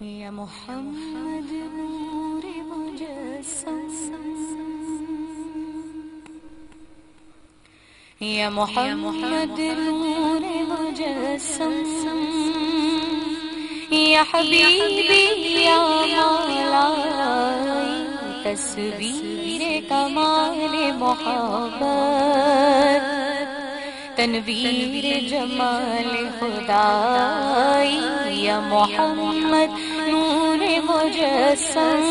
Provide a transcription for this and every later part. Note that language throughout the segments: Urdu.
يا محمد نور مجسم. يا محمد نور مجسم. يا حبيبي يا مولاي تسبيح كمال محبت. تنویر جمال خدائی یا محمد نور مجسم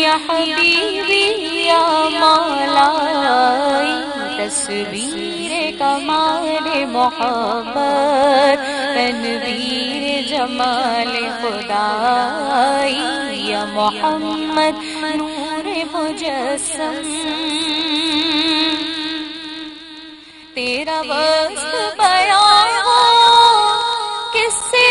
یا حبیبی یا مولا تصویر کمال محبت تنویر جمال خدائی یا محمد نور مجسم تیرا وسط بیان ہو کس سے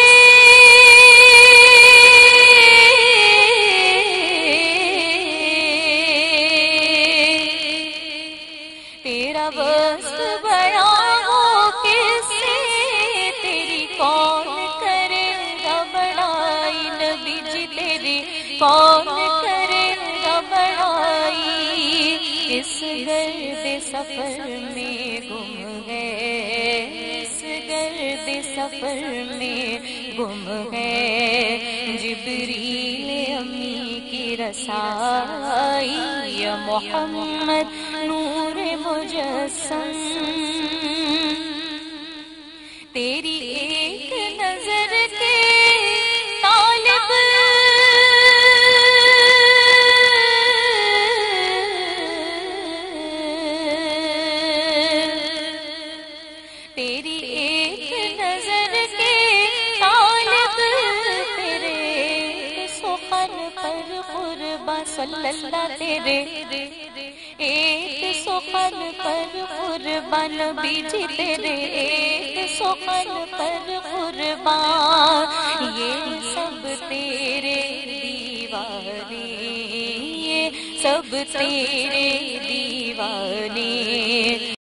تیرا بیان ہو کس سے تیری کون کرے گا بڑائی نبی جی تیری کون گرد سفر میں گم گئے اس گرد سفر میں گم گئے جبریل امی کی رسائی، یا محمد نور مجسم سخن پر قربان صلی اللہ تیرے۔ ایک سخن پر قربان نبی جی تیرے۔ ایک سخن پر قربان، یہ سب تیرے دیوانے۔ یہ سب تیرے دیوانے۔